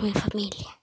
Mi familia.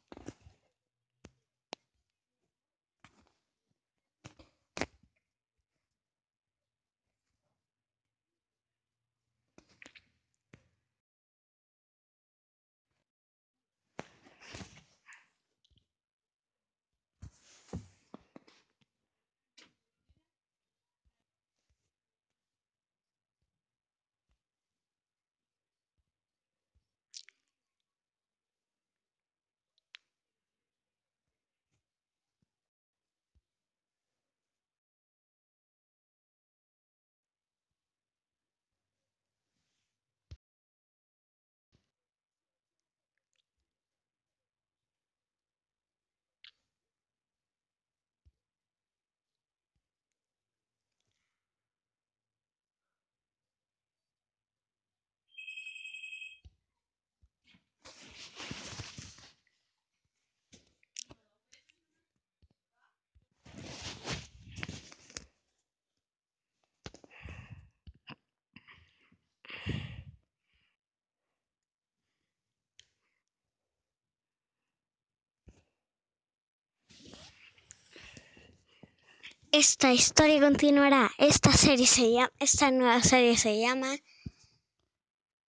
Esta historia continuará. Esta serie se llama, esta nueva serie se llama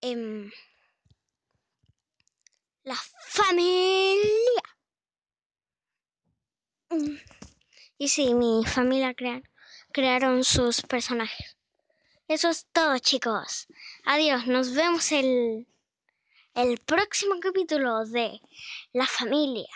em, La familia. Mm. Y sí, mi familia crearon, sus personajes. Eso es todo, chicos. Adiós. Nos vemos el, el próximo capítulo de La familia.